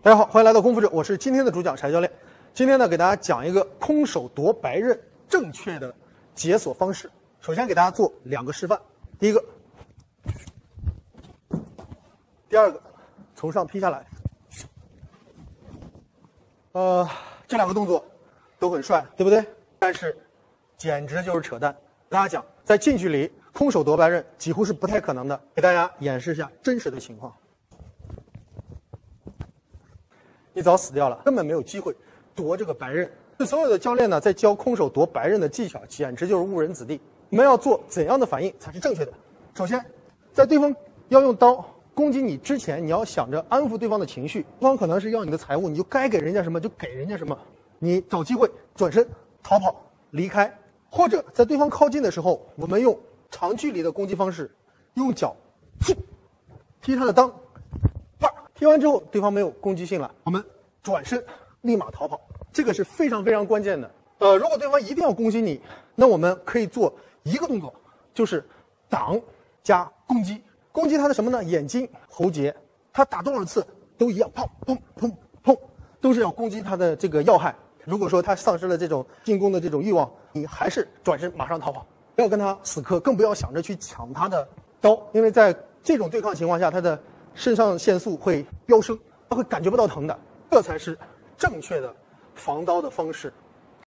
大家好，欢迎来到功夫者，我是今天的主讲柴教练。今天呢，给大家讲一个空手夺白刃正确的解锁方式。首先给大家做两个示范，第一个，第二个，从上劈下来。呃，这两个动作都很帅，对不对？但是简直就是扯淡。大家讲，在近距离空手夺白刃几乎是不太可能的。给大家演示一下真实的情况。你早死掉了，根本没有机会夺这个白刃。所有的教练呢，在教空手夺白刃的技巧，简直就是误人子弟。我们要做怎样的反应才是正确的？首先，在对方要用刀攻击你之前，你要想着安抚对方的情绪。对方可能是要你的财物，你就该给人家什么就给人家什么。你找机会转身逃跑离开，或者在对方靠近的时候，我们用长距离的攻击方式，用脚踢他的裆。踢完之后，对方没有攻击性了，我们转身立马逃跑，这个是非常非常关键的。呃，如果对方一定要攻击你，那我们可以做一个动作，就是挡加攻击。攻击他的什么呢？眼睛、喉结，他打多少次都一样，砰砰砰砰，都是要攻击他的这个要害。如果说他丧失了这种进攻的这种欲望，你还是转身马上逃跑，不要跟他死磕，更不要想着去抢他的刀，因为在这种对抗情况下，他的。肾上腺素会飙升，他会感觉不到疼的，这才是正确的防刀的方式。